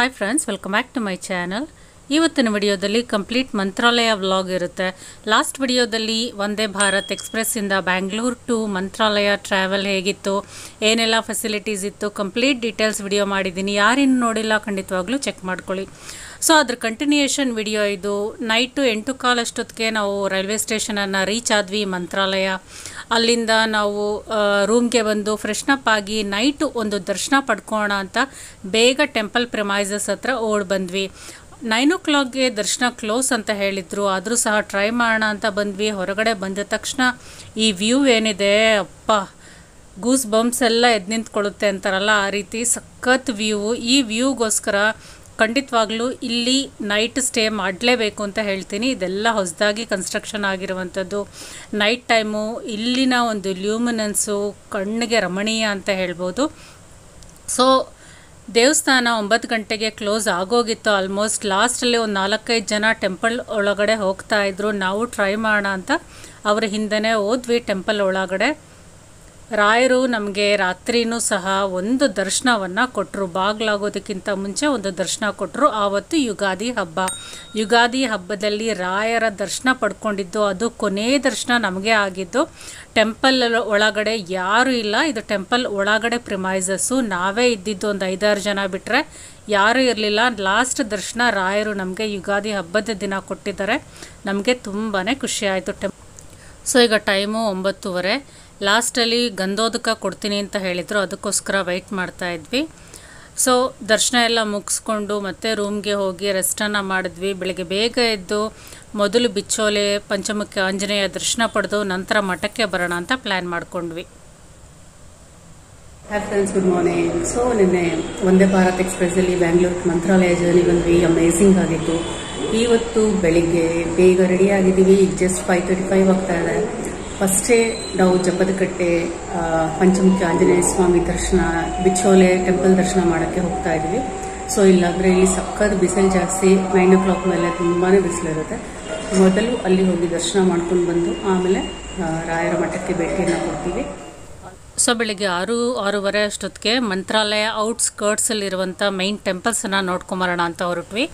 Hi friends welcome back to my channel ಇವತ್ತಿನ ವಿಡಿಯೋದಲ್ಲಿ complete ಮಂತ್ರಾಲಯ vlog ಇರುತ್ತೆ. ಲಾಸ್ಟ್ ವಿಡಿಯೋದಲ್ಲಿ ವಂದೇ ಭಾರತ್ ಎಕ್ಸ್ಪ್ರೆಸ್ಸಿಂದ ಬ್ಯಾಂಗ್ಳೂರ್ ಟು ಮಂತ್ರಾಲಯ ಟ್ರಾವೆಲ್ ಹೇಗಿತ್ತು, ಏನೆಲ್ಲ ಫೆಸಿಲಿಟೀಸ್ ಇತ್ತು ಕಂಪ್ಲೀಟ್ ಡೀಟೇಲ್ಸ್ ವಿಡಿಯೋ ಮಾಡಿದ್ದೀನಿ. ಯಾರಿನ್ನು ನೋಡಿಲ್ಲ, ಖಂಡಿತವಾಗ್ಲೂ ಚೆಕ್ ಮಾಡ್ಕೊಳ್ಳಿ. ಸೊ ಅದ್ರ ಕಂಟಿನ್ಯೂಯೇಷನ್ ವಿಡಿಯೋ ಇದು. ನೈಟು ಎಂಟು ಕಾಲಷ್ಟೊತ್ತಿಗೆ ನಾವು ರೈಲ್ವೆ ಸ್ಟೇಷನನ್ನು ರೀಚ್ ಆದ್ವಿ, ಮಂತ್ರಾಲಯ. ಅಲ್ಲಿಂದ ನಾವು ರೂಮ್ಗೆ ಬಂದು ಫ್ರೆಶ್ನಪ್ ಆಗಿ ನೈಟು ಒಂದು ದರ್ಶನ ಪಡ್ಕೋಣ ಅಂತ ಬೇಗ ಟೆಂಪಲ್ ಪ್ರಮೈಸಸ್ ಹತ್ರ ಓಡ್ ಬಂದ್ವಿ. ನೈನ್ ಓ ಕ್ಲಾಕ್ಗೆ ದರ್ಶನ ಕ್ಲೋಸ್ ಅಂತ ಹೇಳಿದ್ರು. ಆದರೂ ಸಹ ಟ್ರೈ ಮಾಡೋಣ ಅಂತ ಬಂದ್ವಿ. ಹೊರಗಡೆ ಬಂದ ತಕ್ಷಣ ಈ ವ್ಯೂ ಏನಿದೆ? ಅಪ್ಪ ಗೂಸ್ ಬಂಪ್ಸ್ ಎಲ್ಲ ಎದ್ದು ನಿಂತ್ಕೊಳ್ಳುತ್ತೆ ಅಂತಾರಲ್ಲ ಆ ರೀತಿ ಸಖತ್ ವ್ಯೂ ಈ ವ್ಯೂಗೋಸ್ಕರ ಖಂಡಿತವಾಗ್ಲೂ ಇಲ್ಲಿ ನೈಟ್ ಸ್ಟೇ ಮಾಡಲೇಬೇಕು ಅಂತ ಹೇಳ್ತೀನಿ. ಇದೆಲ್ಲ ಹೊಸದಾಗಿ ಕನ್ಸ್ಟ್ರಕ್ಷನ್ ಆಗಿರುವಂಥದ್ದು. ನೈಟ್ ಟೈಮು ಇಲ್ಲಿನ ಒಂದು ಲ್ಯೂಮಿನೆನ್ಸು ಕಣ್ಣಿಗೆ ರಮಣೀಯ ಅಂತ ಹೇಳ್ಬೋದು. ಸೊ ದೇವಸ್ಥಾನ ಒಂಬತ್ತು ಗಂಟೆಗೆ ಕ್ಲೋಸ್ ಆಗೋಗಿತ್ತು. ಆಲ್ಮೋಸ್ಟ್ ಲಾಸ್ಟಲ್ಲಿ ಒಂದು ನಾಲ್ಕೈದು ಜನ ಟೆಂಪಲ್ ಒಳಗಡೆ ಹೋಗ್ತಾ ಇದ್ರು. ನಾವು ಟ್ರೈ ಮಾಡೋಣ ಅಂತ ಅವರ ಹಿಂದೆನೇ ಹೋದ್ವಿ ಟೆಂಪಲ್ ಒಳಗಡೆ. ರಾಯರು ನಮಗೆ ರಾತ್ರಿನೂ ಸಹ ಒಂದು ದರ್ಶನವನ್ನು ಕೊಟ್ಟರು ಬಾಗ್ಲಾಗೋದಕ್ಕಿಂತ ಮುಂಚೆ ಒಂದು ದರ್ಶನ ಕೊಟ್ಟರು ಆವತ್ತು ಯುಗಾದಿ ಹಬ್ಬ. ಯುಗಾದಿ ಹಬ್ಬದಲ್ಲಿ ರಾಯರ ದರ್ಶನ ಪಡ್ಕೊಂಡಿದ್ದು, ಅದು ಕೊನೆ ದರ್ಶನ ನಮಗೆ ಆಗಿದ್ದು, ಟೆಂಪಲ್ ಒಳಗಡೆ ಯಾರೂ ಇಲ್ಲ. ಇದು ಟೆಂಪಲ್ ಒಳಗಡೆ ಪ್ರಿಮೈಸಸ್ಸು. ನಾವೇ ಇದ್ದಿದ್ದು ಒಂದು ಐದಾರು ಜನ ಬಿಟ್ಟರೆ ಯಾರೂ ಇರಲಿಲ್ಲ. ಲಾಸ್ಟ್ ದರ್ಶನ ರಾಯರು ನಮಗೆ ಯುಗಾದಿ ಹಬ್ಬದ ದಿನ ಕೊಟ್ಟಿದ್ದಾರೆ. ನಮಗೆ ತುಂಬಾ ಖುಷಿಯಾಯಿತು ಟೆಂಪ್ ಸೊ ಈಗ ಟೈಮು ಒಂಬತ್ತುವರೆ. ಲಾಸ್ಟಲ್ಲಿ ಗಂಧೋದಕ ಕೊಡ್ತೀನಿ ಅಂತ ಹೇಳಿದರು, ಅದಕ್ಕೋಸ್ಕರ ವೆಯ್ಟ್ ಮಾಡ್ತಾ ಇದ್ವಿ. ಸೊ ದರ್ಶನ ಎಲ್ಲ ಮುಗಿಸ್ಕೊಂಡು ಮತ್ತೆ ರೂಮ್ಗೆ ಹೋಗಿ ರೆಸ್ಟನ್ನು ಮಾಡಿದ್ವಿ. ಬೆಳಗ್ಗೆ ಬೇಗ ಎದ್ದು ಮೊದಲು ಬಿಚ್ಚೋಲೆ, ಪಂಚಮುಖಿ ಆಂಜನೇಯ ದರ್ಶನ ಪಡೆದು ನಂತರ ಮಠಕ್ಕೆ ಬರೋಣ ಅಂತ ಪ್ಲ್ಯಾನ್ ಮಾಡ್ಕೊಂಡ್ವಿ. Hi friends good morning so ನಿನ್ನೆ ವಂದೇ ಭಾರತ್ ಎಕ್ಸ್ಪ್ರೆಸ್ಸಲ್ಲಿ ಬ್ಯಾಂಗ್ಳೂರ್ ಮಂತ್ರಾಲಯ ಜರ್ನಿ ಬಂದ್ವಿ. ಅಮೇಸಿಂಗ್ ಆಗಿತ್ತು. ಇವತ್ತು ಬೆಳಿಗ್ಗೆ ಬೇಗ ರೆಡಿ ಆಗಿದ್ದೀವಿ ಈಗ ಜಸ್ಟ್ ಫೈವ್ ತರ್ಟಿ ಫೈವ್ ಆಗ್ತಾ ಇದೆ. ಫಸ್ಟೇ ನಾವು ಜಪದಕಟ್ಟೆ ಪಂಚಮುಖಿ ಆಂಜನೇಯ ಸ್ವಾಮಿ ದರ್ಶನ, ಬಿಚ್ಚೋಲೆ ಟೆಂಪಲ್ ದರ್ಶನ ಮಾಡೋಕ್ಕೆ ಹೋಗ್ತಾ ಇದ್ದೀವಿ. ಸೊ ಇಲ್ಲಾಂದರೆ ಇಲ್ಲಿ ಸಕ್ಕತ್ ಬಿಸಿಲು ಜಾಸ್ತಿ ನೈನ್ ಓ ಕ್ಲಾಕ್ ಮೇಲೆ ತುಂಬಾ ಬಿಸಿಲಿರುತ್ತೆ. ಮೊದಲು ಅಲ್ಲಿ ಹೋಗಿ ದರ್ಶನ ಮಾಡ್ಕೊಂಡು ಬಂದು ಆಮೇಲೆ ರಾಯರ ಮಠಕ್ಕೆ ಭೇಟಿಯನ್ನು ಕೊಡ್ತೀವಿ. ಸೊ ಬೆಳಿಗ್ಗೆ ಆರು, ಆರೂವರೆ ಅಷ್ಟೊತ್ತಿಗೆ ಮಂತ್ರಾಲಯ ಔಟ್ಸ್ಕರ್ಟ್ಸಲ್ಲಿರುವಂಥ ಮೈನ್ ಟೆಂಪಲ್ಸನ್ನು ನೋಡ್ಕೊಂಬರೋಣ ಅಂತ ಹೊರಟ್ವಿ.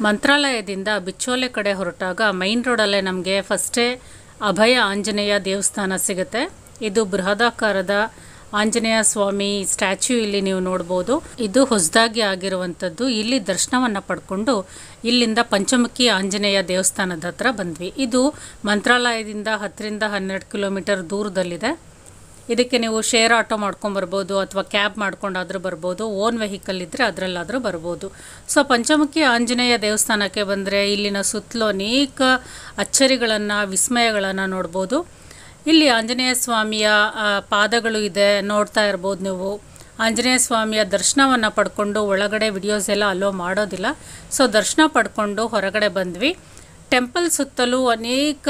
ಮಂತ್ರಾಲಯದಿಂದ ಬಿಚ್ಚೋಲೆ ಕಡೆ ಹೊರಟಾಗ ಮೈನ್ ರೋಡಲ್ಲೇ ನಮಗೆ ಫಸ್ಟೇ ಅಭಯ ಆಂಜನೇಯ ದೇವಸ್ಥಾನ ಸಿಗುತ್ತೆ. ಇದು ಬೃಹದಾಕಾರದ ಆಂಜನೇಯ ಸ್ವಾಮಿ ಸ್ಟ್ಯಾಚ್ಯೂ ಇಲ್ಲಿ ನೀವು ನೋಡ್ಬೋದು. ಇದು ಹೊಸದಾಗಿ ಆಗಿರುವಂಥದ್ದು. ಇಲ್ಲಿ ದರ್ಶನವನ್ನು ಪಡ್ಕೊಂಡು ಇಲ್ಲಿಂದ ಪಂಚಮುಖಿ ಆಂಜನೇಯ ದೇವಸ್ಥಾನದ ಹತ್ರ ಬಂದ್ವಿ. ಇದು ಮಂತ್ರಾಲಯದಿಂದ ಹತ್ತರಿಂದ ಹನ್ನೆರಡು ಕಿಲೋಮೀಟರ್ ದೂರದಲ್ಲಿದೆ. ಇದಕ್ಕೆ ನೀವು ಶೇರ್ ಆಟೋ ಮಾಡ್ಕೊಂಬರ್ಬೋದು ಅಥವಾ ಕ್ಯಾಬ್ ಮಾಡ್ಕೊಂಡಾದರೂ ಬರ್ಬೋದು ಓನ್ ವೆಹಿಕಲ್ ಇದ್ದರೆ ಅದರಲ್ಲಾದರೂ ಬರ್ಬೋದು. ಸೊ ಪಂಚಮುಖಿ ಆಂಜನೇಯ ದೇವಸ್ಥಾನಕ್ಕೆ ಬಂದರೆ ಇಲ್ಲಿನ ಸುತ್ತಲೂ ಅನೇಕ ಅಚ್ಚರಿಗಳನ್ನು, ವಿಸ್ಮಯಗಳನ್ನು ನೋಡ್ಬೋದು. ಇಲ್ಲಿ ಆಂಜನೇಯ ಸ್ವಾಮಿಯ ಪಾದಗಳು ಇದೆ, ನೋಡ್ತಾ ಇರ್ಬೋದು ನೀವು. ಆಂಜನೇಯ ಸ್ವಾಮಿಯ ದರ್ಶನವನ್ನು ಪಡ್ಕೊಂಡು ಒಳಗಡೆ ವಿಡಿಯೋಸ್ ಎಲ್ಲ ಅಲೋ ಮಾಡೋದಿಲ್ಲ. ಸೊ ದರ್ಶನ ಪಡ್ಕೊಂಡು ಹೊರಗಡೆ ಬಂದ್ವಿ. ಟೆಂಪಲ್ ಸುತ್ತಲೂ ಅನೇಕ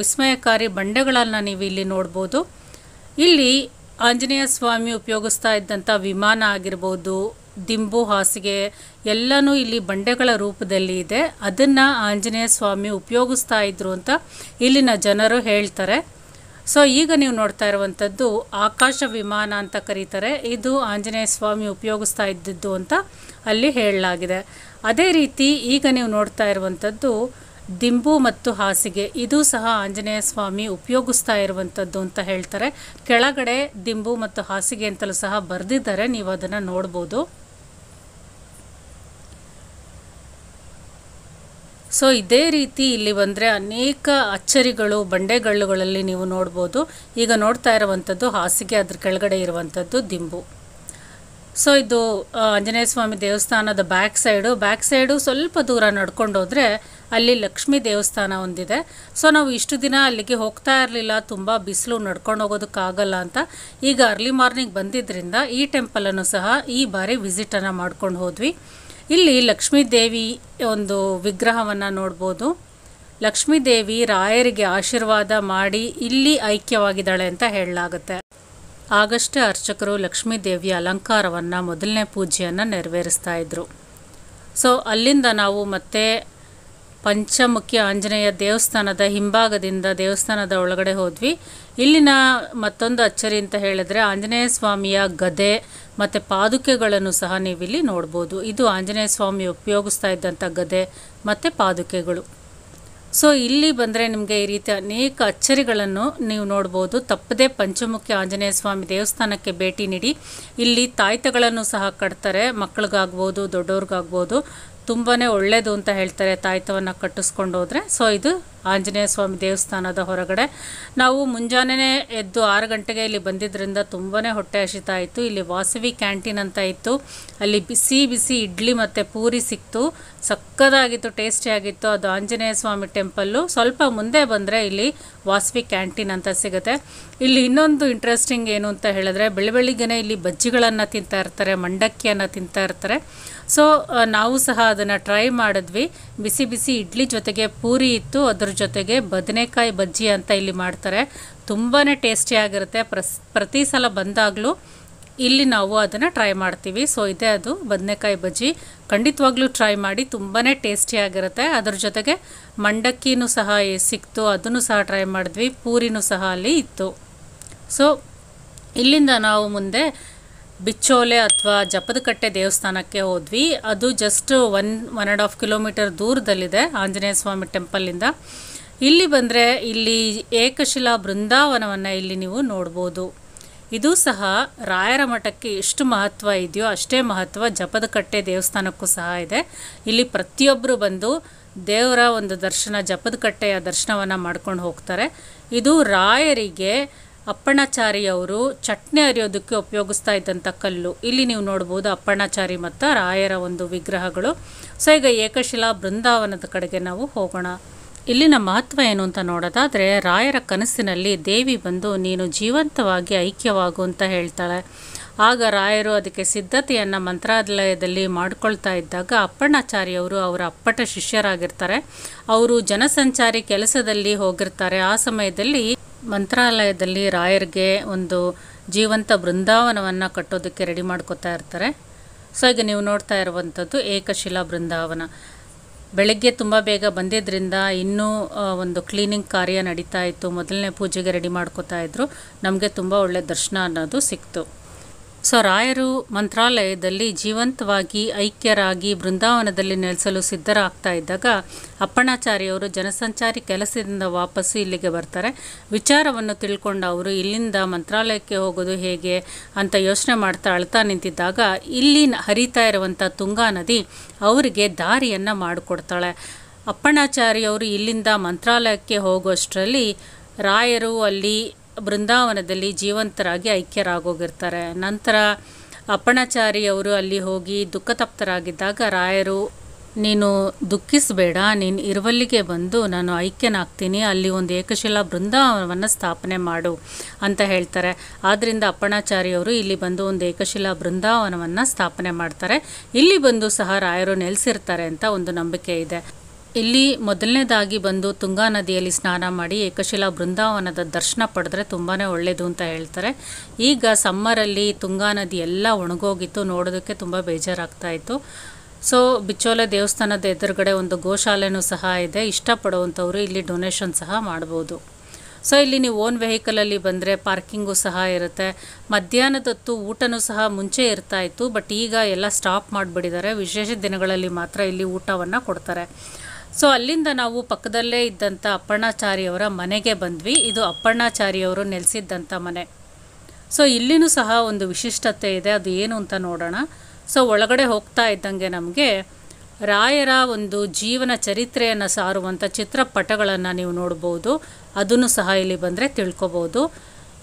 ವಿಸ್ಮಯಕಾರಿ ಬಂಡೆಗಳನ್ನು ನೀವು ಇಲ್ಲಿ ನೋಡ್ಬೋದು. ಇಲ್ಲಿ ಆಂಜನೇಯ ಸ್ವಾಮಿ ಉಪಯೋಗಿಸ್ತಾ ಇದ್ದಂಥ ವಿಮಾನ ಆಗಿರ್ಬೋದು, ದಿಂಬು ಹಾಸಿಗೆ ಎಲ್ಲನೂ ಇಲ್ಲಿ ಬಂಡೆಗಳ ರೂಪದಲ್ಲಿ ಇದೆ. ಅದನ್ನು ಆಂಜನೇಯ ಸ್ವಾಮಿ ಉಪಯೋಗಿಸ್ತಾ ಇದ್ರು ಅಂತ ಇಲ್ಲಿನ ಜನರು ಹೇಳ್ತಾರೆ. ಸೊ ಈಗ ನೀವು ನೋಡ್ತಾ ಇರುವಂಥದ್ದು ಆಕಾಶ ವಿಮಾನ ಅಂತ ಕರೀತಾರೆ. ಇದು ಆಂಜನೇಯ ಸ್ವಾಮಿ ಉಪಯೋಗಿಸ್ತಾ ಇದ್ದಿದ್ದು ಅಂತ ಅಲ್ಲಿ ಹೇಳಲಾಗಿದೆ. ಅದೇ ರೀತಿ ಈಗ ನೀವು ನೋಡ್ತಾ ಇರುವಂಥದ್ದು ದಿಂಬು ಮತ್ತು ಹಾಸಿಗೆ, ಇದು ಸಹ ಆಂಜನೇಯ ಸ್ವಾಮಿ ಉಪಯೋಗಿಸ್ತಾ ಇರುವಂಥದ್ದು ಅಂತ ಹೇಳ್ತಾರೆ. ಕೆಳಗಡೆ ದಿಂಬು ಮತ್ತು ಹಾಸಿಗೆ ಅಂತಲೂ ಸಹ ಬರೆದಿದ್ದಾರೆ, ನೀವು ಅದನ್ನು ನೋಡ್ಬೋದು. ಸೊ, ಇದೇ ರೀತಿ ಇಲ್ಲಿ ಬಂದರೆ ಅನೇಕ ಅಚ್ಚರಿಗಳು, ಬಂಡೆಗಲ್ಲುಗಳಲ್ಲಿ ನೀವು ನೋಡ್ಬೋದು. ಈಗ ನೋಡ್ತಾ ಇರುವಂಥದ್ದು ಹಾಸಿಗೆ, ಅದ್ರ ಕೆಳಗಡೆ ಇರುವಂಥದ್ದು ದಿಂಬು. ಸೊ ಇದು ಆಂಜನೇಯ ಸ್ವಾಮಿ ದೇವಸ್ಥಾನದ ಬ್ಯಾಕ್ ಸೈಡು ಬ್ಯಾಕ್ ಸೈಡು ಸ್ವಲ್ಪ ದೂರ ನಡ್ಕೊಂಡು ಹೋದರೆ ಅಲ್ಲಿ ಲಕ್ಷ್ಮೀ ದೇವಸ್ಥಾನ ಒಂದಿದೆ. ಸೊ ನಾವು ಇಷ್ಟು ದಿನ ಅಲ್ಲಿಗೆ ಹೋಗ್ತಾ ಇರಲಿಲ್ಲ. ತುಂಬ ಬಿಸಿಲು ನಡ್ಕೊಂಡು ಹೋಗೋದಕ್ಕಾಗಲ್ಲ ಅಂತ. ಈಗ ಅರ್ಲಿ ಮಾರ್ನಿಂಗ್ ಬಂದಿದ್ದರಿಂದ ಈ ಟೆಂಪಲನ್ನು ಸಹ ಈ ಬಾರಿ ವಿಸಿಟನ್ನು ಮಾಡ್ಕೊಂಡು ಹೋದ್ವಿ. ಇಲ್ಲಿ ಲಕ್ಷ್ಮೀ ದೇವಿ ಒಂದು ವಿಗ್ರಹವನ್ನು ನೋಡ್ಬೋದು. ಲಕ್ಷ್ಮೀ ದೇವಿ ರಾಯರಿಗೆ ಆಶೀರ್ವಾದ ಮಾಡಿ ಇಲ್ಲಿ ಐಕ್ಯವಾಗಿದ್ದಾಳೆ ಅಂತ ಹೇಳಲಾಗುತ್ತೆ. ಆಗಷ್ಟೇ ಅರ್ಚಕರು ಲಕ್ಷ್ಮೀ ದೇವಿಯ ಅಲಂಕಾರವನ್ನು ಮೊದಲನೇ ಪೂಜೆಯನ್ನು ನೆರವೇರಿಸ್ತಾ ಇದ್ದರು ಸೊ ಅಲ್ಲಿಂದ ನಾವು ಮತ್ತೆ ಪಂಚಮುಖಿ ಆಂಜನೇಯ ದೇವಸ್ಥಾನದ ಹಿಂಭಾಗದಿಂದ ದೇವಸ್ಥಾನದ ಒಳಗಡೆ ಹೋದ್ವಿ. ಇಲ್ಲಿನ ಮತ್ತೊಂದು ಅಚ್ಚರಿ ಅಂತ ಹೇಳಿದ್ರೆ ಆಂಜನೇಯ ಸ್ವಾಮಿಯ ಗದೆ ಮತ್ತು ಪಾದುಕೆಗಳನ್ನು ಸಹ ನೀವಿಲ್ಲಿ ನೋಡ್ಬೋದು. ಇದು ಆಂಜನೇಯ ಸ್ವಾಮಿ ಉಪಯೋಗಿಸ್ತಾ ಇದ್ದಂಥ ಗದೆ ಮತ್ತು ಪಾದುಕೆಗಳು. ಸೊ ಇಲ್ಲಿ ಬಂದರೆ ನಿಮಗೆ ಈ ರೀತಿ ಅನೇಕ ಅಚ್ಚರಿಗಳನ್ನು ನೀವು ನೋಡ್ಬೋದು. ತಪ್ಪದೇ ಪಂಚಮುಖಿ ಆಂಜನೇಯ ಸ್ವಾಮಿ ದೇವಸ್ಥಾನಕ್ಕೆ ಭೇಟಿ ನೀಡಿ, ಇಲ್ಲಿ ತಾಯ್ತಗಳನ್ನು ಸಹ ಕಟ್ತಾರೆ. ಮಕ್ಕಳಿಗಾಗ್ಬೋದು, ದೊಡ್ಡವ್ರಿಗಾಗ್ಬೋದು. ತುಂಬಾ ಒಳ್ಳೆಯದು ಅಂತ ಹೇಳ್ತಾರೆ ತಾಯ್ತವನ್ನು ಕಟ್ಟಿಸ್ಕೊಂಡು ಹೋದರೆ. ಸೊ ಇದು ಆಂಜನೇಯ ಸ್ವಾಮಿ ದೇವಸ್ಥಾನದ ಹೊರಗಡೆ. ನಾವು ಮುಂಜಾನೆ ಎದ್ದು ಆರು ಗಂಟೆಗೆ ಇಲ್ಲಿ ಬಂದಿದ್ದರಿಂದ ತುಂಬಾ ಹೊಟ್ಟೆ ಹಸಿತ ಇತ್ತು. ಇಲ್ಲಿ ವಾಸವಿ ಕ್ಯಾಂಟೀನ್ ಅಂತ ಇತ್ತು. ಅಲ್ಲಿ ಬಿಸಿ ಬಿಸಿ ಇಡ್ಲಿ ಮತ್ತು ಪೂರಿ ಸಿಕ್ತು. ಸಕ್ಕದಾಗಿತ್ತು ಟೇಸ್ಟಿಯಾಗಿತ್ತು ಅದು ಆಂಜನೇಯ ಸ್ವಾಮಿ ಟೆಂಪಲ್ಲು ಸ್ವಲ್ಪ ಮುಂದೆ ಬಂದರೆ ಇಲ್ಲಿ ವಾಸವಿ ಕ್ಯಾಂಟೀನ್ ಅಂತ ಸಿಗುತ್ತೆ. ಇಲ್ಲಿ ಇನ್ನೊಂದು ಇಂಟ್ರೆಸ್ಟಿಂಗ್ ಏನು ಅಂತ ಹೇಳಿದ್ರೆ ಬೆಳಿಗ್ಗೆ ಇಲ್ಲಿ ಬಜ್ಜಿಗಳನ್ನು ತಿಂತಾ ಇರ್ತಾರೆ, ಮಂಡಕ್ಕಿಯನ್ನು ತಿಂತಾ ಇರ್ತಾರೆ. ಸೊ ನಾವು ಸಹ ಅದನ್ನು ಟ್ರೈ ಮಾಡಿದ್ವಿ. ಬಿಸಿ ಬಿಸಿ ಇಡ್ಲಿ ಜೊತೆಗೆ ಪೂರಿ ಇತ್ತು. ಅದ್ರ ಜೊತೆಗೆ ಬದನೆಕಾಯಿ ಬಜ್ಜಿ ಅಂತ ಇಲ್ಲಿ ಮಾಡ್ತಾರೆ. ತುಂಬಾ ಟೇಸ್ಟಿಯಾಗಿರುತ್ತೆ ಪ್ರಸ್, ಪ್ರತಿ ಸಲ ಬಂದಾಗಲೂ ಇಲ್ಲಿ ನಾವು ಅದನ್ನು ಟ್ರೈ ಮಾಡ್ತೀವಿ. ಸೊ, ಇದೆ ಅದು ಬದನೆಕಾಯಿ ಬಜ್ಜಿ. ಖಂಡಿತವಾಗ್ಲೂ ಟ್ರೈ ಮಾಡಿ ತುಂಬಾ ಟೇಸ್ಟಿಯಾಗಿರುತ್ತೆ ಅದ್ರ ಜೊತೆಗೆ ಮಂಡಕ್ಕಿನೂ ಸಹ ಸಿಕ್ತು. ಅದನ್ನು ಸಹ ಟ್ರೈ ಮಾಡಿದ್ವಿ. ಪೂರಿನೂ ಸಹ ಅಲ್ಲಿ ಇತ್ತು. ಸೊ, ಇಲ್ಲಿಂದ ನಾವು ಮುಂದೆ ಬಿಚ್ಚೋಲೆ ಅಥವಾ ಜಪದಕಟ್ಟೆ ದೇವಸ್ಥಾನಕ್ಕೆ ಹೋದ್ವಿ. ಅದು just one one and half kilometre ದೂರದಲ್ಲಿದೆ, ಆಂಜನೇಯ ಸ್ವಾಮಿ ಟೆಂಪಲ್ಲಿಂದ ಇಲ್ಲಿ ಬಂದರೆ ಇಲ್ಲಿ ಏಕಶಿಲಾ ಬೃಂದಾವನವನ್ನು ಇಲ್ಲಿ ನೀವು ನೋಡ್ಬೋದು. ಇದು ಸಹ ರಾಯರ ಮಠಕ್ಕೆ ಎಷ್ಟು ಮಹತ್ವ ಇದೆಯೋ ಅಷ್ಟೇ ಮಹತ್ವ ಜಪದಕಟ್ಟೆ ದೇವಸ್ಥಾನಕ್ಕೂ ಸಹ ಇದೆ. ಇಲ್ಲಿ ಪ್ರತಿಯೊಬ್ಬರು ಬಂದು ದೇವರ ಒಂದು ದರ್ಶನ, ಜಪದಕಟ್ಟೆಯ ದರ್ಶನವನ್ನು ಮಾಡ್ಕೊಂಡು ಹೋಗ್ತಾರೆ. ಇದು ರಾಯರಿಗೆ ಅಪ್ಪಣ್ಣಾಚಾರಿ ಅವರು ಚಟ್ನಿ ಅರಿಯೋದಕ್ಕೆ ಉಪಯೋಗಿಸ್ತಾ ಇದ್ದಂಥ ಕಲ್ಲು. ಇಲ್ಲಿ ನೀವು ನೋಡ್ಬೋದು ಅಪ್ಪಣಾಚಾರಿ ಮತ್ತು ರಾಯರ ಒಂದು ವಿಗ್ರಹಗಳು. ಸೊ, ಈಗ ಏಕಶಿಲಾ ಬೃಂದಾವನದ ಕಡೆಗೆ ನಾವು ಹೋಗೋಣ. ಇಲ್ಲಿನ ಮಹತ್ವ ಏನು ಅಂತ ನೋಡೋದಾದರೆ, ರಾಯರ ಕನಸಿನಲ್ಲಿ ದೇವಿ ಬಂದು ನೀನು ಜೀವಂತವಾಗಿ ಐಕ್ಯವಾಗು ಅಂತ ಹೇಳ್ತಾಳೆ. ಆಗ ರಾಯರು ಅದಕ್ಕೆ ಸಿದ್ಧತೆಯನ್ನು ಮಂತ್ರಾಲಯದಲ್ಲಿ ಮಾಡಿಕೊಳ್ತಾ ಇದ್ದಾಗ ಅಪ್ಪಣ್ಣಾಚಾರ್ಯವರು ಅವರ ಅಪ್ಪಟ ಶಿಷ್ಯರಾಗಿರ್ತಾರೆ. ಅವರು ಜನಸಂಚಾರಿ ಕೆಲಸದಲ್ಲಿ ಹೋಗಿರ್ತಾರೆ. ಆ ಸಮಯದಲ್ಲಿ ಮಂತ್ರಾಲಯದಲ್ಲಿ ರಾಯರಿಗೆ ಒಂದು ಜೀವಂತ ಬೃಂದಾವನವನ್ನು ಕಟ್ಟೋದಕ್ಕೆ ರೆಡಿ ಮಾಡ್ಕೋತಾ ಇರ್ತಾರೆ. ಸೊ ಈಗ ನೀವು ನೋಡ್ತಾ ಇರುವಂಥದ್ದು ಏಕಶಿಲಾ ಬೃಂದಾವನ. ಬೆಳಗ್ಗೆ ತುಂಬ ಬೇಗ ಬಂದಿದ್ದರಿಂದ ಇನ್ನೂ ಒಂದು ಕ್ಲೀನಿಂಗ್ ಕಾರ್ಯ ನಡೀತಾ ಇತ್ತು. ಮೊದಲನೇ ಪೂಜೆಗೆ ರೆಡಿ ಮಾಡ್ಕೋತಾ ಇದ್ದರು ನಮಗೆ ತುಂಬ ಒಳ್ಳೆಯ ದರ್ಶನ ಅನ್ನೋದು ಸಿಕ್ತು. ಸೊ ರಾಯರು ಮಂತ್ರಾಲಯದಲ್ಲಿ ಜೀವಂತವಾಗಿ ಐಕ್ಯರಾಗಿ ಬೃಂದಾವನದಲ್ಲಿ ನೆಲೆಸಲು ಸಿದ್ಧರಾಗ್ತಾ ಇದ್ದಾಗ ಅಪ್ಪಣಾಚಾರ್ಯವರು ಜನಸಂಚಾರಿ ಕೆಲಸದಿಂದ ವಾಪಸ್ಸು ಇಲ್ಲಿಗೆ ಬರ್ತಾರೆ. ವಿಚಾರವನ್ನು ತಿಳ್ಕೊಂಡ ಅವರು, ಇಲ್ಲಿಂದ ಮಂತ್ರಾಲಯಕ್ಕೆ ಹೋಗೋದು ಹೇಗೆ ಅಂತ ಯೋಚನೆ ಮಾಡ್ತಾ ಅಳ್ತಾ ನಿಂತಿದ್ದಾಗ, ಇಲ್ಲಿ ಹರಿತಾ ಇರುವಂಥ ತುಂಗಾ ನದಿ ಅವರಿಗೆ ದಾರಿಯನ್ನು ಮಾಡಿಕೊಡ್ತಾಳೆ. ಅಪ್ಪಣಾಚಾರ್ಯವರು ಇಲ್ಲಿಂದ ಮಂತ್ರಾಲಯಕ್ಕೆ ಹೋಗೋಷ್ಟರಲ್ಲಿ ರಾಯರು ಅಲ್ಲಿ ಬೃಂದಾವನದಲ್ಲಿ ಜೀವಂತರಾಗಿ ಐಕ್ಯರಾಗೋಗಿರ್ತಾರೆ. ನಂತರ ಅಪ್ಪಣಾಚಾರಿಯವರು ಅಲ್ಲಿ ಹೋಗಿ ದುಃಖತಪ್ತರಾಗಿದ್ದಾಗ, ರಾಯರು, ನೀನು ದುಃಖಿಸಬೇಡ, ನೀನು ಇರುವಲ್ಲಿಗೆ ಬಂದು ನಾನು ಐಕ್ಯನಾಗ್ತೀನಿ, ಅಲ್ಲಿ ಒಂದು ಏಕಶಿಲಾ ಬೃಂದಾವನವನ್ನು ಸ್ಥಾಪನೆ ಮಾಡು ಅಂತ ಹೇಳ್ತಾರೆ. ಆದ್ದರಿಂದ ಅಪ್ಪಣಾಚಾರಿಯವರು ಇಲ್ಲಿ ಬಂದು ಒಂದು ಏಕಶಿಲಾ ಬೃಂದಾವನವನ್ನು ಸ್ಥಾಪನೆ ಮಾಡ್ತಾರೆ. ಇಲ್ಲಿ ಬಂದು ಸಹ ರಾಯರು ನೆಲೆಸಿರ್ತಾರೆ ಅಂತ ಒಂದು ನಂಬಿಕೆ ಇದೆ. ಇಲ್ಲಿ ಮೊದಲನೇದಾಗಿ ಬಂದು ತುಂಗಾ ನದಿಯಲ್ಲಿ ಸ್ನಾನ ಮಾಡಿ ಏಕಶಿಲಾ ಬೃಂದಾವನದ ದರ್ಶನ ಪಡೆದ್ರೆ ತುಂಬಾ ಒಳ್ಳೆಯದು ಅಂತ ಹೇಳ್ತಾರೆ. ಈಗ ಸಮ್ಮರಲ್ಲಿ ತುಂಗಾ ನದಿ ಎಲ್ಲ ಒಣಗೋಗಿತ್ತು, ನೋಡೋದಕ್ಕೆ ತುಂಬ ಬೇಜಾರಾಗ್ತಾ ಇತ್ತು. ಸೊ ಬಿಚ್ಚೋಲೆ ದೇವಸ್ಥಾನದ ಎದುರುಗಡೆ ಒಂದು ಗೋಶಾಲೆನೂ ಸಹ ಇದೆ. ಇಷ್ಟಪಡುವಂಥವ್ರು ಇಲ್ಲಿ ಡೊನೇಷನ್ ಸಹ ಮಾಡ್ಬೋದು. ಸೊ ಇಲ್ಲಿ ನೀವು ಓನ್ ವೆಹಿಕಲಲ್ಲಿ ಬಂದರೆ ಪಾರ್ಕಿಂಗು ಸಹ ಇರುತ್ತೆ. ಮಧ್ಯಾಹ್ನದೊತ್ತು ಊಟನೂ ಸಹ ಮುಂಚೆ ಇರ್ತಾ ಇತ್ತು ಬಟ್ ಈಗ ಎಲ್ಲ ಸ್ಟಾಪ್ ಮಾಡಿಬಿಟ್ಟಿದ್ದಾರೆ. ವಿಶೇಷ ದಿನಗಳಲ್ಲಿ ಮಾತ್ರ ಇಲ್ಲಿ ಊಟವನ್ನು ಕೊಡ್ತಾರೆ. ಸೊ ಅಲ್ಲಿಂದ ನಾವು ಪಕ್ಕದಲ್ಲೇ ಇದ್ದಂಥ ಅಪ್ಪಣ್ಣಾಚಾರಿಯವರ ಮನೆಗೆ ಬಂದ್ವಿ. ಇದು ಅಪ್ಪಣ್ಣಾಚಾರಿಯವರು ನೆಲೆಸಿದ್ದಂಥ ಮನೆ. ಸೊ ಇಲ್ಲಿನೂ ಸಹ ಒಂದು ವಿಶಿಷ್ಟತೆ ಇದೆ. ಅದು ಏನು ಅಂತ ನೋಡೋಣ. ಸೊ ಒಳಗಡೆ ಹೋಗ್ತಾ ಇದ್ದಂಗೆ ನಮಗೆ ರಾಯರ ಒಂದು ಜೀವನ ಚರಿತ್ರೆಯನ್ನು ಸಾರುವಂಥ ಚಿತ್ರಪಟಗಳನ್ನು ನೀವು ನೋಡ್ಬೋದು. ಅದನ್ನು ಸಹ ಇಲ್ಲಿ ಬಂದರೆ ತಿಳ್ಕೊಬೋದು.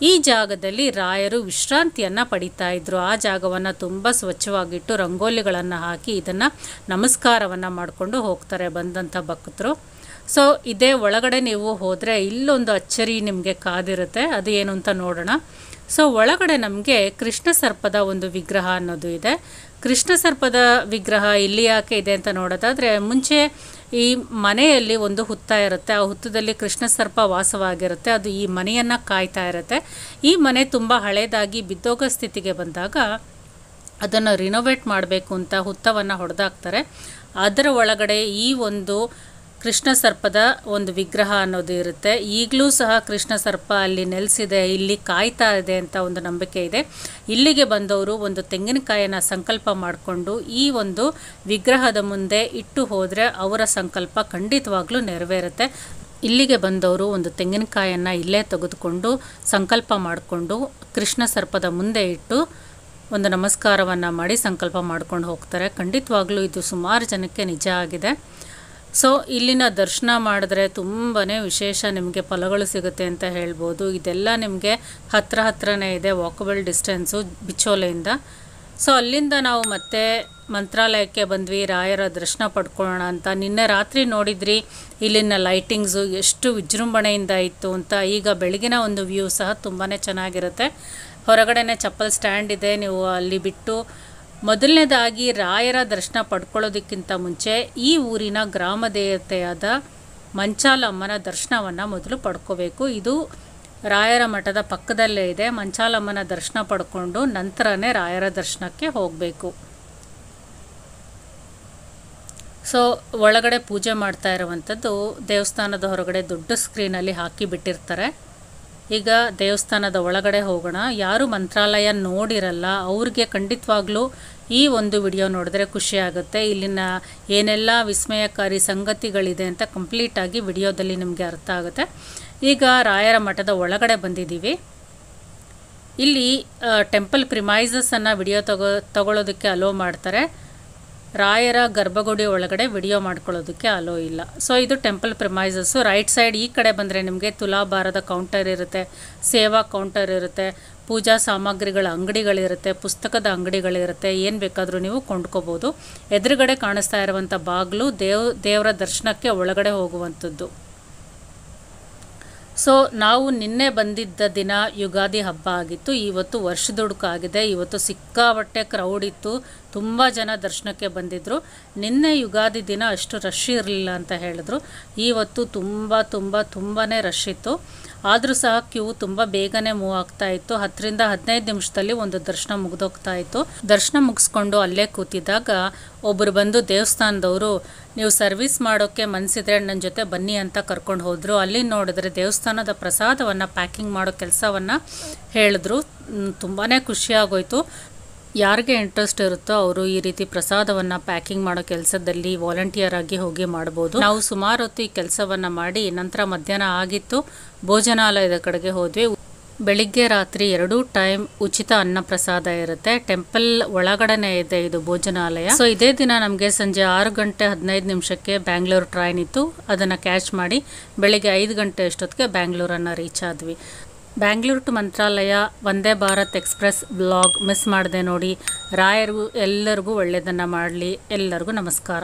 ಈ ಜಾಗದಲ್ಲಿ ರಾಯರು ವಿಶ್ರಾಂತಿಯನ್ನು ಪಡಿತಾ ಇದ್ರು. ಆ ಜಾಗವನ್ನು ತುಂಬ ಸ್ವಚ್ಛವಾಗಿಟ್ಟು ರಂಗೋಲಿಗಳನ್ನು ಹಾಕಿ ಇದನ್ನು ನಮಸ್ಕಾರವನ್ನು ಮಾಡಿಕೊಂಡು ಹೋಗ್ತಾರೆ ಬಂದಂಥ ಭಕ್ತರು. ಸೊ ಇದೇ ಒಳಗಡೆ ನೀವು ಹೋದರೆ ಇಲ್ಲೊಂದು ಅಚ್ಚರಿ ನಿಮಗೆ ಕಾದಿರುತ್ತೆ, ಅದು ಏನು ಅಂತ ನೋಡೋಣ. ಸೊ ಒಳಗಡೆ ನಮಗೆ ಕೃಷ್ಣ ಸರ್ಪದ ಒಂದು ವಿಗ್ರಹ ಅನ್ನೋದು ಇದೆ. ಕೃಷ್ಣ ಸರ್ಪದ ವಿಗ್ರಹ ಇಲ್ಲಿ ಯಾಕೆ ಇದೆ ಅಂತ ನೋಡೋದಾದರೆ, ಮುಂಚೆ ಈ ಮನೆಯಲ್ಲಿ ಒಂದು ಹುತ್ತ ಇರುತ್ತೆ. ಆ ಹುತ್ತದಲ್ಲಿ ಕೃಷ್ಣ ಸರ್ಪ ವಾಸವಾಗಿರುತ್ತೆ. ಅದು ಈ ಮನೆಯನ್ನು ಕಾಯ್ತಾ ಇರುತ್ತೆ. ಈ ಮನೆ ತುಂಬ ಹಳೇದಾಗಿ ಬಿದ್ದೋಗೋ ಸ್ಥಿತಿಗೆ ಬಂದಾಗ ಅದನ್ನು ರಿನೋವೇಟ್ ಮಾಡಬೇಕು ಅಂತ ಹುತ್ತವನ್ನು ಹೊಡೆದಾಕ್ತಾರೆ. ಅದರ ಒಳಗಡೆ ಈ ಒಂದು ಕೃಷ್ಣ ಸರ್ಪದ ಒಂದು ವಿಗ್ರಹ ಅನ್ನೋದು ಇರುತ್ತೆ. ಈಗಲೂ ಸಹ ಕೃಷ್ಣ ಸರ್ಪ ಅಲ್ಲಿ ನೆಲೆಸಿದೆ, ಇಲ್ಲಿ ಕಾಯ್ತಾ ಇದೆ ಅಂತ ಒಂದು ನಂಬಿಕೆ ಇದೆ. ಇಲ್ಲಿಗೆ ಬಂದವರು ಒಂದು ತೆಂಗಿನಕಾಯಿನ ಸಂಕಲ್ಪ ಮಾಡಿಕೊಂಡು ಈ ಒಂದು ವಿಗ್ರಹದ ಮುಂದೆ ಇಟ್ಟು ಹೋದರೆ ಅವರ ಸಂಕಲ್ಪ ಖಂಡಿತವಾಗ್ಲೂ ನೆರವೇರುತ್ತೆ. ಇಲ್ಲಿಗೆ ಬಂದವರು ಒಂದು ತೆಂಗಿನಕಾಯನ್ನು ಇಲ್ಲೇ ತೆಗೆದುಕೊಂಡು ಸಂಕಲ್ಪ ಮಾಡಿಕೊಂಡು ಕೃಷ್ಣ ಸರ್ಪದ ಮುಂದೆ ಇಟ್ಟು ಒಂದು ನಮಸ್ಕಾರವನ್ನು ಮಾಡಿ ಸಂಕಲ್ಪ ಮಾಡ್ಕೊಂಡು ಹೋಗ್ತಾರೆ. ಖಂಡಿತವಾಗ್ಲೂ ಇದು ಸುಮಾರು ಜನಕ್ಕೆ ನಿಜ ಆಗಿದೆ. ಸೊ ಇಲ್ಲಿನ ದರ್ಶನ ಮಾಡಿದ್ರೆ ತುಂಬಾ ವಿಶೇಷ ನಿಮಗೆ ಫಲಗಳು ಸಿಗುತ್ತೆ ಅಂತ ಹೇಳ್ಬೋದು. ಇದೆಲ್ಲ ನಿಮಗೆ ಹತ್ರ ಹತ್ರನೇ ಇದೆ ವಾಕಬಲ್ ಡಿಸ್ಟೆನ್ಸು ಬಿಚೋಲೆಯಿಂದ ಸೊ ಅಲ್ಲಿಂದ ನಾವು ಮತ್ತೆ ಮಂತ್ರಾಲಯಕ್ಕೆ ಬಂದ್ವಿ, ರಾಯರ ದರ್ಶನ ಪಡ್ಕೊಳ್ಳೋಣ ಅಂತ. ನಿನ್ನೆ ರಾತ್ರಿ ನೋಡಿದ್ರಿ, ಇಲ್ಲಿನ ಲೈಟಿಂಗ್ಸು ಎಷ್ಟು ವಿಜೃಂಭಣೆಯಿಂದ ಇತ್ತು ಅಂತ. ಈಗ ಬೆಳಗಿನ ಒಂದು ವ್ಯೂ ಸಹ ತುಂಬಾ ಚೆನ್ನಾಗಿರುತ್ತೆ. ಹೊರಗಡೆನೆ ಚಪ್ಪಲ್ ಸ್ಟ್ಯಾಂಡ್ ಇದೆ, ನೀವು ಅಲ್ಲಿ ಬಿಟ್ಟು ಮೊದಲನೇದಾಗಿ ರಾಯರ ದರ್ಶನ ಪಡ್ಕೊಳ್ಳೋದಕ್ಕಿಂತ ಮುಂಚೆ ಈ ಊರಿನ ಗ್ರಾಮ ದೇವತೆಯಾದ ಮಂಚಾಲಮ್ಮನ ದರ್ಶನವನ್ನು ಮೊದಲು ಪಡ್ಕೋಬೇಕು. ಇದು ರಾಯರ ಮಠದ ಪಕ್ಕದಲ್ಲೇ ಇದೆ. ಮಂಚಾಲಮ್ಮನ ದರ್ಶನ ಪಡ್ಕೊಂಡು ನಂತರನೇ ರಾಯರ ದರ್ಶನಕ್ಕೆ ಹೋಗಬೇಕು. ಸೊ, ಒಳಗಡೆ ಪೂಜೆ ಮಾಡ್ತಾ ಇರುವಂಥದ್ದು ದೇವಸ್ಥಾನದ ಹೊರಗಡೆ ದೊಡ್ಡ ಸ್ಕ್ರೀನಲ್ಲಿ ಹಾಕಿ ಬಿಟ್ಟಿರ್ತಾರೆ. ಈಗ ದೇವಸ್ಥಾನದ ಒಳಗಡೆ ಹೋಗೋಣ. ಯಾರು ಮಂತ್ರಾಲಯ ನೋಡಿರಲ್ಲ, ಅವ್ರಿಗೆ ಖಂಡಿತವಾಗ್ಲೂ ಈ ಒಂದು ವಿಡಿಯೋ ನೋಡಿದ್ರೆ ಖುಷಿ ಆಗುತ್ತೆ. ಇಲ್ಲಿನ ಏನೆಲ್ಲ ವಿಸ್ಮಯಕಾರಿ ಸಂಗತಿಗಳಿದೆ ಅಂತ ಕಂಪ್ಲೀಟಾಗಿ ವಿಡಿಯೋದಲ್ಲಿ ನಿಮಗೆ ಅರ್ಥ ಆಗುತ್ತೆ. ಈಗ ರಾಯರ ಮಠದ ಒಳಗಡೆ ಬಂದಿದ್ದೀವಿ. ಇಲ್ಲಿ ಟೆಂಪಲ್ ಪ್ರಿಮೈಸಸನ್ನು ವಿಡಿಯೋ ತಗೋ ತಗೊಳ್ಳೋದಕ್ಕೆ ಅಲೋ ಮಾಡ್ತಾರೆ. ರಾಯರ ಗರ್ಭಗುಡಿ ಒಳಗಡೆ ವಿಡಿಯೋ ಮಾಡ್ಕೊಳ್ಳೋದಕ್ಕೆ ಅಲೋ ಇಲ್ಲ. ಸೊ ಇದು ಟೆಂಪಲ್ ಪ್ರಿಮೈಸಸ್ಸು ರೈಟ್ ಸೈಡ್ ಈ ಕಡೆ ಬಂದರೆ ನಿಮಗೆ ತುಲಾಭಾರದ ಕೌಂಟರ್ ಇರುತ್ತೆ, ಸೇವಾ ಕೌಂಟರ್ ಇರುತ್ತೆ, ಪೂಜಾ ಸಾಮಗ್ರಿಗಳ ಅಂಗಡಿಗಳಿರುತ್ತೆ, ಪುಸ್ತಕದ ಅಂಗಡಿಗಳಿರುತ್ತೆ, ಏನು ಬೇಕಾದರೂ ನೀವು ಕೊಂಡ್ಕೋಬೋದು. ಎದುರುಗಡೆ ಕಾಣಿಸ್ತಾ ಇರುವಂಥ ಬಾಗಿಲು ದೇವ್, ದೇವರ ದರ್ಶನಕ್ಕೆ ಒಳಗಡೆ ಹೋಗುವಂಥದ್ದು. ಸೊ ನಾವು ನಿನ್ನೆ ಬಂದಿದ್ದ ದಿನ ಯುಗಾದಿ ಹಬ್ಬ ಆಗಿತ್ತು. ಇವತ್ತು ವರ್ಷದುಡುಕಾಗಿದೆ. ಇವತ್ತು ಸಿಕ್ಕಾಬಟ್ಟೆ ಕ್ರೌಡ್ ಇತ್ತು. ತುಂಬ ಜನ ದರ್ಶನಕ್ಕೆ ಬಂದಿದ್ದರು ನಿನ್ನೆ ಯುಗಾದಿ ದಿನ ಅಷ್ಟು ರಶ್ ಇರಲಿಲ್ಲ ಅಂತ ಹೇಳಿದ್ರು. ಇವತ್ತು ತುಂಬ ತುಂಬ ತುಂಬಾ ರಶ್ ಇತ್ತು. ಆದರೂ ಸಹ ಕ್ಯೂ ತುಂಬ ಬೇಗನೆ ಮೂವ್ ಆಗ್ತಾ ಇತ್ತು. ಹತ್ತರಿಂದ ಹದಿನೈದು ನಿಮಿಷದಲ್ಲಿ ಒಂದು ದರ್ಶನ ಮುಗಿದೋಗ್ತಾ ಇತ್ತು. ದರ್ಶನ ಮುಗಿಸ್ಕೊಂಡು ಅಲ್ಲೇ ಕೂತಿದ್ದಾಗ ಒಬ್ಬರು ಬಂದು ದೇವಸ್ಥಾನದವರು, ನೀವು ಸರ್ವಿಸ್ ಮಾಡೋಕ್ಕೆ ಮನಸ್ಸಿದ್ರೆ ನನ್ನ ಜೊತೆ ಬನ್ನಿ ಅಂತ ಕರ್ಕೊಂಡು ಹೋದರು. ಅಲ್ಲಿ ನೋಡಿದ್ರೆ ದೇವಸ್ಥಾನದ ಪ್ರಸಾದವನ್ನು, ಪ್ಯಾಕಿಂಗ್ ಮಾಡೋ ಕೆಲಸವನ್ನು ಹೇಳಿದ್ರು. ತುಂಬಾ ಖುಷಿಯಾಗೋಯ್ತು ಯಾರಿಗೆ ಇಂಟ್ರೆಸ್ಟ್ ಇರುತ್ತೋ ಅವರು ಈ ರೀತಿ ಪ್ರಸಾದವನ್ನು ಪ್ಯಾಕಿಂಗ್ ಮಾಡೋ ಕೆಲಸದಲ್ಲಿ ವಾಲಂಟಿಯರ್ ಆಗಿ ಹೋಗಿ ಮಾಡ್ಬೋದು. ನಾವು ಸುಮಾರು ಹೊತ್ತು ಈ ಕೆಲಸವನ್ನು ಮಾಡಿ ನಂತರ ಮಧ್ಯಾಹ್ನ ಆಗಿತ್ತು. ಭೋಜನಾಲಯದ ಕಡೆಗೆ ಹೋದ್ವಿ. ಬೆಳಿಗ್ಗೆ ರಾತ್ರಿ ಎರಡೂ ಟೈಮ್ ಉಚಿತ ಅನ್ನ ಪ್ರಸಾದ ಇರುತ್ತೆ. ಟೆಂಪಲ್ ಒಳಗಡೆನೆ ಇದೆ ಇದು ಭೋಜನಾಲಯ. ಸೊ ಇದೇ ದಿನ ನಮಗೆ ಸಂಜೆ ಆರು ಗಂಟೆ ಹದಿನೈದು ನಿಮಿಷಕ್ಕೆ ಬ್ಯಾಂಗ್ಳೂರು ಟ್ರೈನ್ ಇತ್ತು. ಅದನ್ನು ಕ್ಯಾಚ್ ಮಾಡಿ ಬೆಳಿಗ್ಗೆ ಐದು ಗಂಟೆ ಅಷ್ಟೊತ್ತಿಗೆ ಬ್ಯಾಂಗ್ಳೂರನ್ನು ರೀಚ್ ಆದ್ವಿ. Bangalore to Mantralaya Vande Bharat express blog miss ಮಾಡಿದೆ ನೋಡಿ. ರಾಯರಿಗೂ ಎಲ್ಲರಿಗೂ ಒಳ್ಳೆಯದನ್ನು ಮಾಡಲಿ. ಎಲ್ಲರಿಗೂ ನಮಸ್ಕಾರ.